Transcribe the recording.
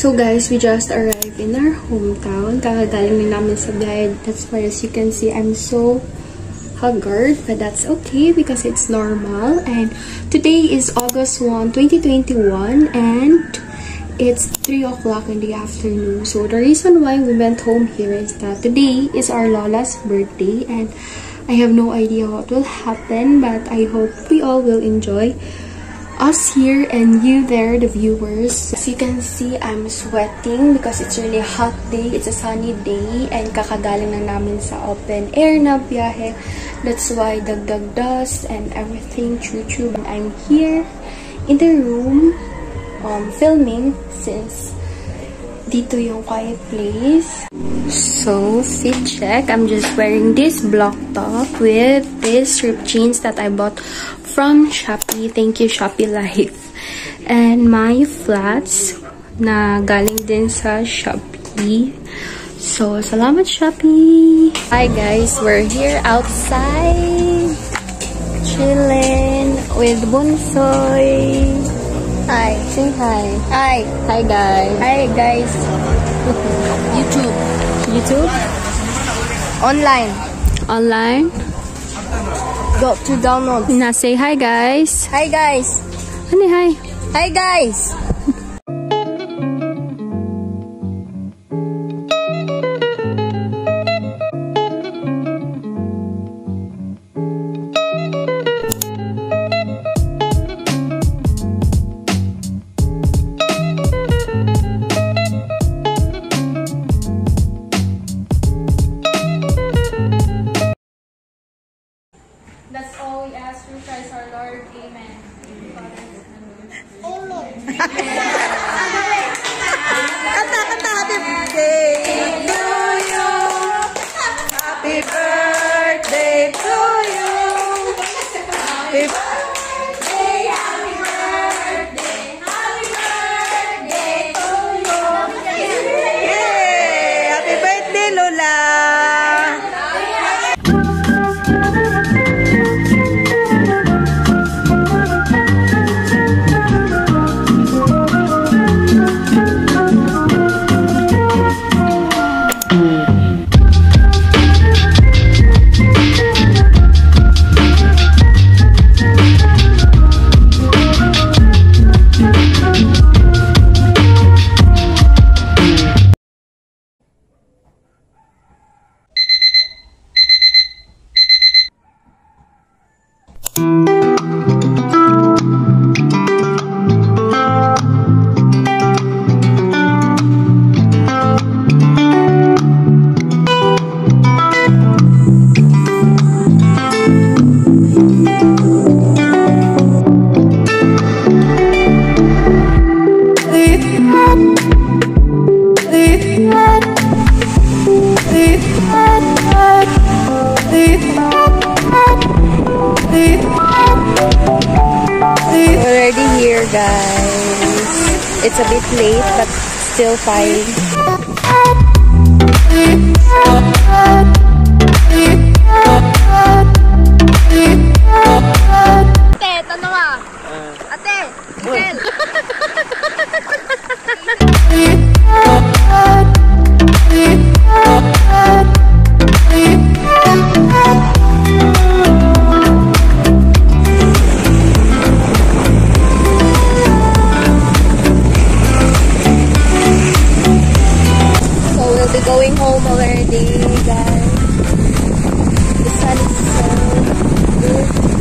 So guys, we just arrived in our hometown. Kakagaling na namin sa biyahe. That's why as you can see, I'm so haggard. But that's okay because it's normal. And today is August 1, 2021. And it's 3 o'clock in the afternoon. So the reason why we went home here is that today is our Lola's birthday. And I have no idea what will happen. But I hope we all will enjoy us here and you there, the viewers. As you can see, I'm sweating because it's really hot day. It's a sunny day and kakagaling na namin sa open air na biyahe. That's why dagdag dust and everything, choo-choo. I'm here in the room um, filming since dito yung quiet place. So, fit check. I'm just wearing this block top with this ripped jeans that I bought from Shopee. Thank you, Shopee Life. And my flats na galing din sa Shopee. So, salamat Shopee! Hi guys, we're here outside chilling with Bunsoy. Hi, say hi. Hi. Hi guys. Hi guys. YouTube. YouTube? Online. Online? Go to download. Na say hi guys. Hi guys. Ano hi? Hi guys. All we ask through Christ our Lord. Amen. Kanta, kanta. Happy birthday We're already here, guys. It's a bit late, but still fine. We'll be going home already, guys. The sun is so good.